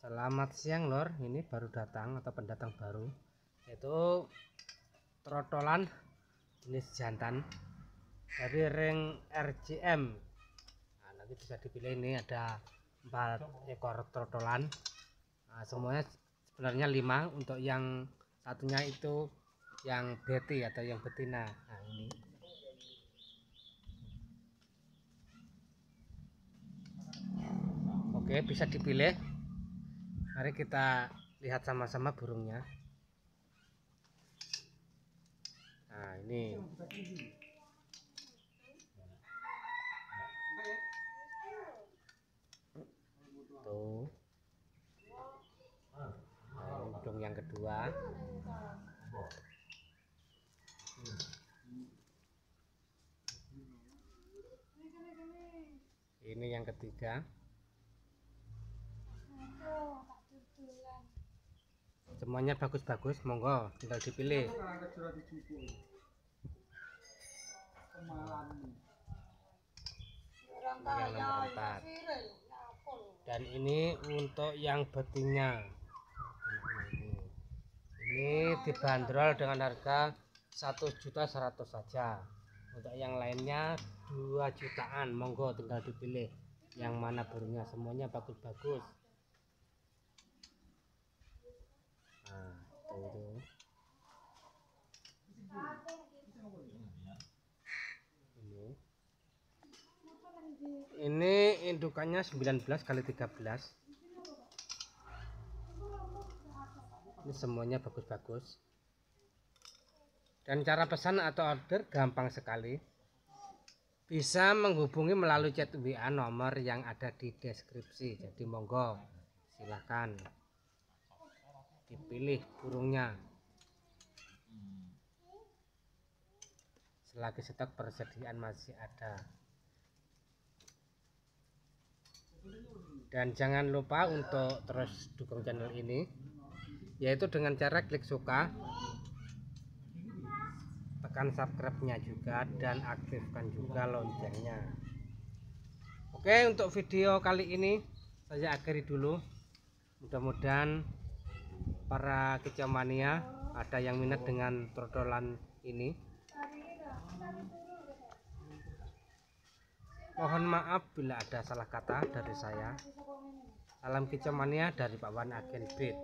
Selamat siang lor, ini baru datang atau pendatang baru yaitu trotolan jenis jantan dari ring RCM nah, nanti bisa dipilih. Ini ada empat ekor trotolan. Nah, semuanya sebenarnya lima. Untuk yang satunya itu yang beti atau yang betina. Nah ini. Oke bisa dipilih mari kita lihat sama-sama burungnya. Nah ini. Tuh. Nah, burung yang kedua. Ini yang ketiga semuanya bagus-bagus monggo tinggal dipilih. Dan ini untuk yang betina ini dibanderol dengan harga satu juta seratus saja. Untuk yang lainnya 2 jutaan. Monggo tinggal dipilih yang mana burungnya. Semuanya bagus-bagus ini ini indukannya 19 kali 13 ini semuanya bagus-bagus. Dan cara pesan atau order gampang sekali. Bisa menghubungi melalui chat WA nomor yang ada di deskripsi. Jadi monggo silahkan dipilih burungnya. Selagi stok persediaan masih ada. Dan jangan lupa untuk terus dukung channel ini yaitu dengan cara klik suka tekan subscribe nya juga dan aktifkan juga loncengnya. Oke untuk video kali ini saya akhiri dulu. Mudah-mudahan para kecamania ada yang minat dengan trotolan ini. Mohon maaf bila ada salah kata dari saya. Salam kecamania dari Pak Wan Agen Beat